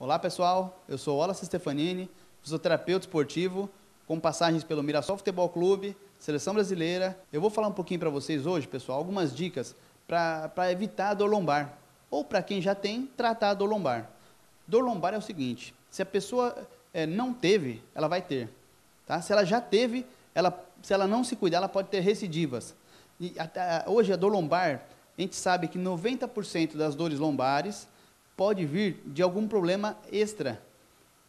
Olá pessoal, eu sou Wallace Stefanini, fisioterapeuta esportivo, com passagens pelo Mirassol Futebol Clube, Seleção Brasileira. Eu vou falar um pouquinho para vocês hoje, pessoal, algumas dicas para evitar a dor lombar, ou para quem já tem, tratar a dor lombar. Dor lombar é o seguinte, se a pessoa é, não teve, ela vai ter. Tá? Se ela já teve, ela, se ela não se cuidar, ela pode ter recidivas. E até, hoje a dor lombar, a gente sabe que 90% das dores lombares pode vir de algum problema extra,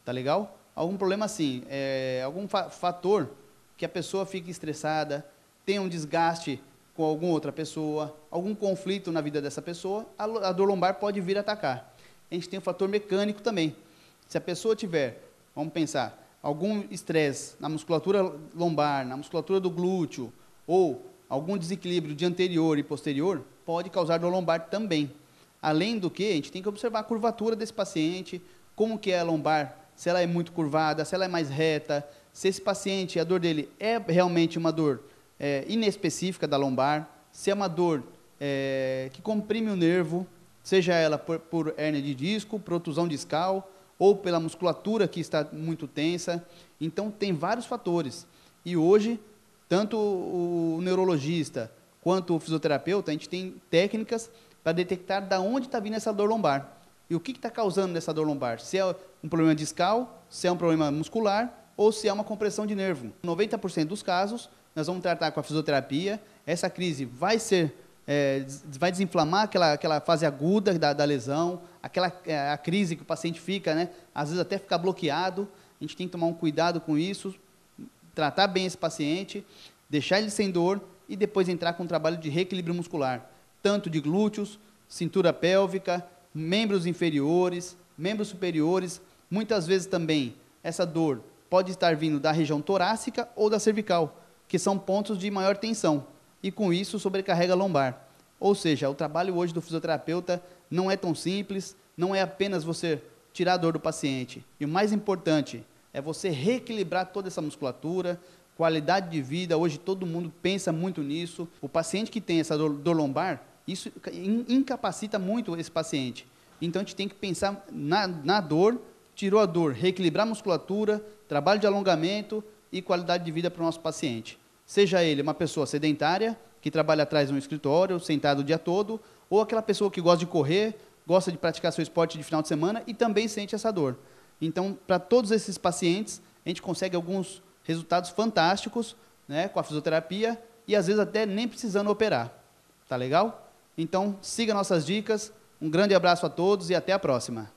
tá legal? Algum problema assim, é, algum fa fator que a pessoa fique estressada, tenha um desgaste com alguma outra pessoa, algum conflito na vida dessa pessoa, a, a dor lombar pode vir atacar. A gente tem o fator mecânico também. Se a pessoa tiver, vamos pensar, algum estresse na musculatura lombar, na musculatura do glúteo, ou algum desequilíbrio de anterior e posterior, pode causar dor lombar também. Além do que, a gente tem que observar a curvatura desse paciente, como que é a lombar, se ela é muito curvada, se ela é mais reta, se esse paciente, a dor dele é realmente uma dor é, inespecífica da lombar, se é uma dor é, que comprime o nervo, seja ela por, por hernia de disco, protusão discal, ou pela musculatura que está muito tensa. Então, tem vários fatores. E hoje, tanto o neurologista quanto o fisioterapeuta, a gente tem técnicas para detectar da onde está vindo essa dor lombar. E o que está causando essa dor lombar? Se é um problema discal, se é um problema muscular ou se é uma compressão de nervo. 90% dos casos, nós vamos tratar com a fisioterapia. Essa crise vai ser é, vai desinflamar aquela, aquela fase aguda da, da lesão, aquela é, a crise que o paciente fica, né? Às vezes até ficar bloqueado. A gente tem que tomar um cuidado com isso, tratar bem esse paciente, deixar ele sem dor e depois entrar com um trabalho de reequilíbrio muscular, tanto de glúteos, cintura pélvica, membros inferiores, membros superiores. Muitas vezes também essa dor pode estar vindo da região torácica ou da cervical, que são pontos de maior tensão e com isso sobrecarrega a lombar. Ou seja, o trabalho hoje do fisioterapeuta não é tão simples, não é apenas você tirar a dor do paciente. E o mais importante é você reequilibrar toda essa musculatura, qualidade de vida. Hoje todo mundo pensa muito nisso. O paciente que tem essa dor, dor lombar, isso incapacita muito esse paciente. Então a gente tem que pensar na, na dor, tirou a dor, reequilibrar a musculatura, trabalho de alongamento e qualidade de vida para o nosso paciente. Seja ele uma pessoa sedentária, que trabalha atrás de um escritório, sentado o dia todo, ou aquela pessoa que gosta de correr, gosta de praticar seu esporte de final de semana e também sente essa dor. Então, para todos esses pacientes, a gente consegue alguns resultados fantásticos né, com a fisioterapia e às vezes até nem precisando operar. Tá legal? Então, siga nossas dicas. Um grande abraço a todos e até a próxima.